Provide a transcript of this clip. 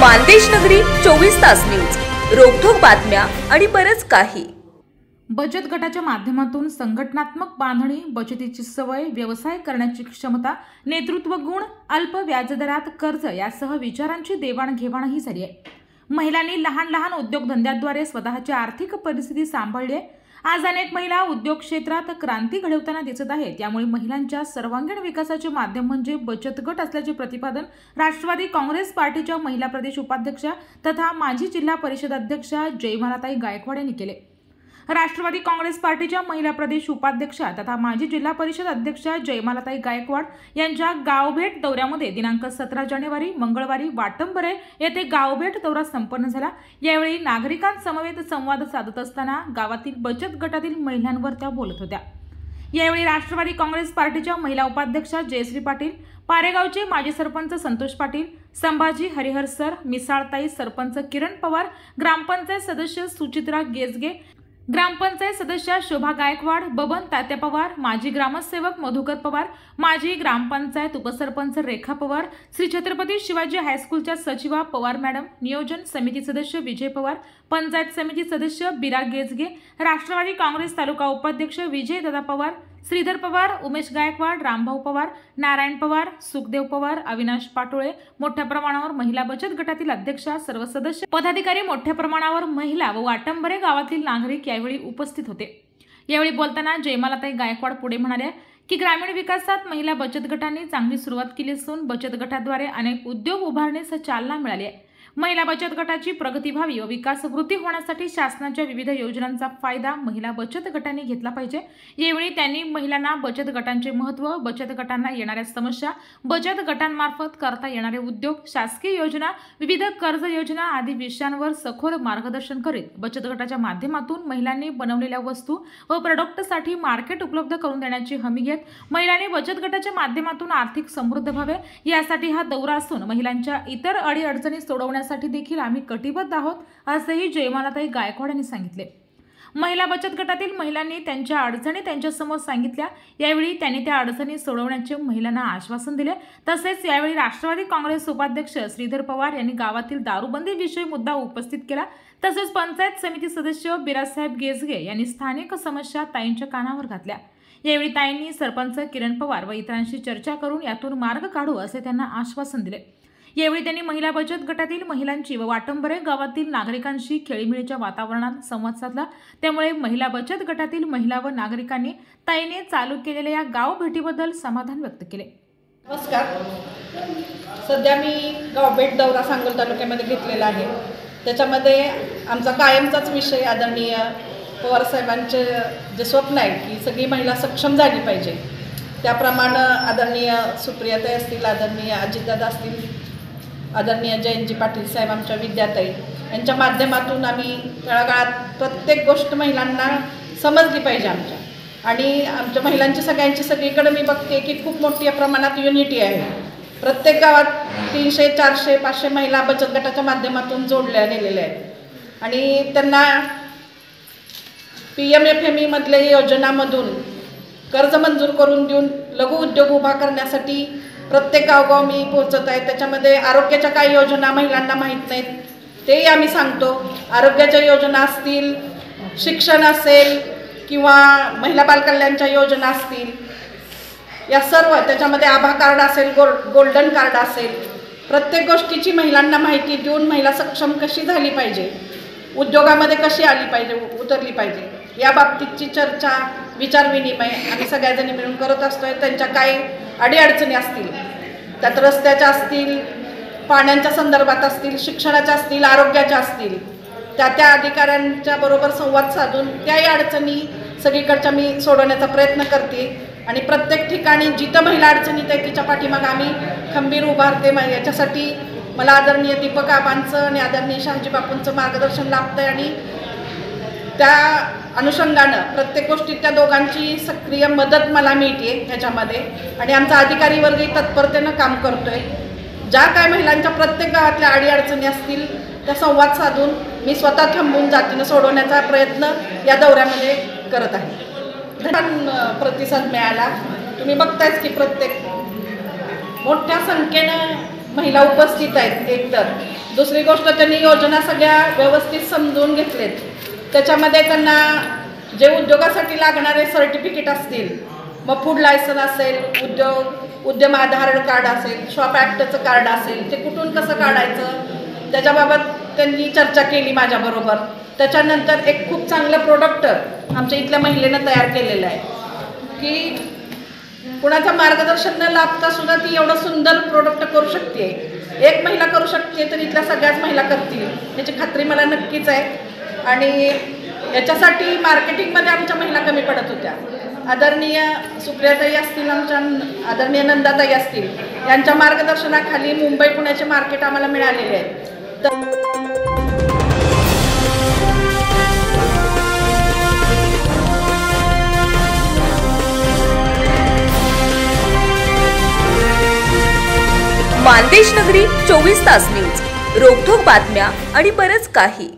मानदेश नगरी चोवीस तास न्यूज. रोखोक बातम्या आणि बरच काही. बचत गटाच्या माध्यमातून संघटनात्मक बांधणी बचतीची सवय व्यवसाय करण्याची क्षमता नेतृत्व गुण अल्प व्याजदरात कर्ज यासह विचारांची देवाणघेवाणही झाली आहे. महिलांनी लहान लहान उद्योगधंद्याद्वारे स्वतःची आर्थिक परिस्थिती सांभाळली आहे. आज अनेक महिला उद्योग क्षेत्रात क्रांती घडवताना दिसत आहेत. त्यामुळे महिलांच्या सर्वांगीण विकासाचे माध्यम म्हणजे बचत गट असल्याचे प्रतिपादन राष्ट्रवादी काँग्रेस पार्टीच्या महिला प्रदेश उपाध्यक्षा तथा माजी जिल्हा परिषद अध्यक्षा जयमालाताई गायकवाड यांनी केले. राष्ट्रवादी काँग्रेस पार्टीच्या महिला प्रदेश उपाध्यक्षा तथा माजी जिल्हा परिषद अध्यक्षा जयमालाताई गायकवाड यांच्या गावभेट दौऱ्यामध्ये दिनांक सतरा जानेवारी मंगळवारी वाटंबरे येथे गावभेट दौरा संपन्न झाला. यावेळी नागरिकांसमवेत संवाद साधत असताना गावातील बचत गटातील महिलांवर त्या बोलत होत्या. यावेळी राष्ट्रवादी काँग्रेस पार्टीच्या महिला उपाध्यक्षा जयश्री पाटील पारेगावचे माजी सरपंच संतोष पाटील संभाजी हरिहर सर मिसाळताई सरपंच किरण पवार ग्रामपंचायत सदस्य सुचित्रा गेजगे ग्रामपंचायत सदस्या शोभा गायकवाड बबन तात्या पवार माजी ग्रामसेवक मधुकर पवार माजी ग्रामपंचायत उपसरपंच रेखा पवार श्री छत्रपती शिवाजी हायस्कूलच्या सचिवा पवार मॅडम नियोजन समिती सदस्य विजय पवार पंचायत समिती सदस्य बिरा गेजगे राष्ट्रवादी काँग्रेस तालुका उपाध्यक्ष विजय दादा पवार श्रीधर पवार उमेश गायकवाड रामभाऊ पवार नारायण पवार सुखदेव पवार अविनाश पाटोळे मोठ्या प्रमाणावर महिला बचत गटातील अध्यक्षा सर्व सदस्य. पदाधिकारी मोठ्या प्रमाणावर महिला व वाटंबरे गावातील नागरिक यावेळी उपस्थित होते. यावेळी बोलताना जयमालाताई गायकवाड पुढे म्हणाल्या की ग्रामीण विकासात महिला बचत गटांनी चांगली सुरुवात केली असून बचत गटाद्वारे अनेक उद्योग उभारणीस चालना मिळाली आहे. महिला बचत गटाची प्रगती व्हावी व विकास वृद्धी होण्यासाठी शासनाच्या विविध योजनांचा फायदा महिला बचत गटांनी घेतला पाहिजे. यावेळी त्यांनी महिलांना बचत गटांचे महत्त्व बचत गटांना येणाऱ्या समस्या बचत गटांमार्फत करता येणारे उद्योग शासकीय योजना विविध कर्ज योजना आदी विषयांवर सखोल मार्गदर्शन करीत बचत गटाच्या माध्यमातून महिलांनी बनवलेल्या वस्तू व प्रोडक्टसाठी मार्केट उपलब्ध करून देण्याची हमी घेत महिलांनी बचत गटाच्या माध्यमातून आर्थिक समृद्ध व्हावे यासाठी हा दौरा असून महिलांच्या इतर अडीअडचणी सोडवण्या करण्यासाठी देखील आम्ही कटिबद्ध आहोत असंही जयमालाताई गायकवाड यांनी सांगितले. महिला बचत गटातील महिलांनी त्यांच्या अडचणी त्यांच्यासमोर सांगितल्या. यावेळी त्यांनी त्या अडचणी सोडवण्याचे महिलांना आश्वासन दिले. तसेच यावेळी राष्ट्रवादी काँग्रेस उपाध्यक्ष श्रीधर पवार यांनी गावातील दारूबंदी विषयी मुद्दा उपस्थित केला. तसेच पंचायत समिती सदस्य बिरासाहेब गेजगे यांनी स्थानिक समस्या ताईंच्या कानावर घातल्या. यावेळी ताईंनी सरपंच किरण पवार व इतरांशी चर्चा करून यातून मार्ग काढू असे त्यांना आश्वासन दिले. यावेळी त्यांनी महिला बचत गटातील महिलांची व वाटंबरे गावातील नागरिकांशी खेळीमेळीच्या वातावरणात संवाद साधला. त्यामुळे महिला बचत गटातील महिला व नागरिकांनी ताईने चालू केलेल्या या गाव भेटीबद्दल समाधान व्यक्त केले. नमस्कार. सध्या मी गावभेट दौरा सांगोल तालुक्यामध्ये घेतलेला आहे. त्याच्यामध्ये आमचा कायमचाच विषय आदरणीय पवारसाहेबांचे जे स्वप्न आहे की सगळी महिला सक्षम झाली पाहिजे. त्याप्रमाणे आदरणीय सुप्रियाताई असतील आदरणीय अजितदादा असतील आदरणीय जयंतजी पाटील साहेब आमच्या विद्याताई. यांच्या माध्यमातून आम्ही तळागाळात प्रत्येक गोष्ट महिलांना समजली पाहिजे आमच्या. आणि आमच्या महिलांची सगळ्यांची सगळीकडे मी बघते की खूप मोठ्या प्रमाणात युनिटी आहे. प्रत्येक गावात तीनशे चारशे पाचशे महिला बचत गटाच्या माध्यमातून जोडल्या गेलेल्या आहेत. आणि त्यांना पी एम एफ एम ईमधल्या योजनामधून कर्ज मंजूर करून देऊन लघु उद्योग उभा करण्यासाठी प्रत्येक गावगाव मी पोहोचत आहे. त्याच्यामध्ये आरोग्याच्या काही योजना महिलांना माहीत नाहीत. तेही आम्ही सांगतो. आरोग्याच्या योजना असतील शिक्षण असेल किंवा महिला बालकल्याणच्या योजना असतील या सर्व त्याच्यामध्ये आभा कार्ड असेल गो गोल्डन कार्ड असेल प्रत्येक गोष्टीची महिलांना माहिती देऊन महिला सक्षम कशी झाली पाहिजे उद्योगामध्ये कशी आली पाहिजे उतरली पाहिजे. या बाबतीतची चर्चा विचारविनिमय आम्ही सगळ्याजणी मिळून करत असतोय. त्यांच्या काही अडीअडचणी असतील त्यात रस्त्याच्या असतील पाण्याच्या संदर्भात असतील शिक्षणाच्या असतील आरोग्याच्या असतील त्या त्या अधिकाऱ्यांच्या बरोबर संवाद साधून त्याही अडचणी सगळीकडच्या मी सोडवण्याचा प्रयत्न करते. आणि प्रत्येक ठिकाणी जिथं महिला अडचणीत आहे तिच्या पाठीमाग आम्ही खंबीर उभारते याच्यासाठी मला आदरणीय दीपक आबांचं आणि आदरणीय शहाजी बापूंचं मार्गदर्शन लाभतं आणि त्या अनुषंगानं प्रत्येक गोष्टीत त्या दोघांची सक्रिय मदत मला मिळते ह्याच्यामध्ये. आणि आमचा अधिकारी वर्गही तत्परतेनं काम करतोय. ज्या काय महिलांच्या प्रत्येक गावातल्या अडीअडचणी असतील त्या संवाद साधून मी स्वतः थांबून जातीनं सोडवण्याचा प्रयत्न या दौऱ्यामध्ये करत आहे. छान प्रतिसाद मिळाला. तुम्ही बघतायच की प्रत्येक मोठ्या संख्येनं महिला उपस्थित आहेत एकतर. दुसरी गोष्ट त्यांनी योजना सगळ्या व्यवस्थित समजून घेतलेत. त्याच्यामध्ये त्यांना जे उद्योगासाठी लागणारे सर्टिफिकेट असतील मग फूड लायसन असेल उद्योग उद्यम आधार कार्ड असेल शॉप ॲक्टचं कार्ड असेल ते कुठून कसं काढायचं? त्याच्याबाबत त्यांनी चर्चा केली माझ्याबरोबर त्याच्यानंतर एक खूप चांगलं प्रोडक्ट आमच्या इथल्या महिलेनं तयार केलेलं आहे. की कुणाचं मार्गदर्शन न लाभता सुद्धा ती एवढं सुंदर प्रोडक्ट करू शकते. एक महिला करू शकते तर इथल्या सगळ्याच महिला करतील. याची खात्री मला नक्कीच आहे. आणि याच्यासाठी मार्केटिंगमध्ये आमच्या महिला कमी पडत होत्या. आदरणीय सुप्रियाताई असतील आमच्या आदरणीय नंदाताई असतील यांच्या मार्गदर्शनाखाली मुंबई पुण्याचे मार्केट आम्हाला मिळालेले आहेत तर मानदेश नगरी चोवीस तास न्यूज. रोखोक बातम्या आणि बरंच काही.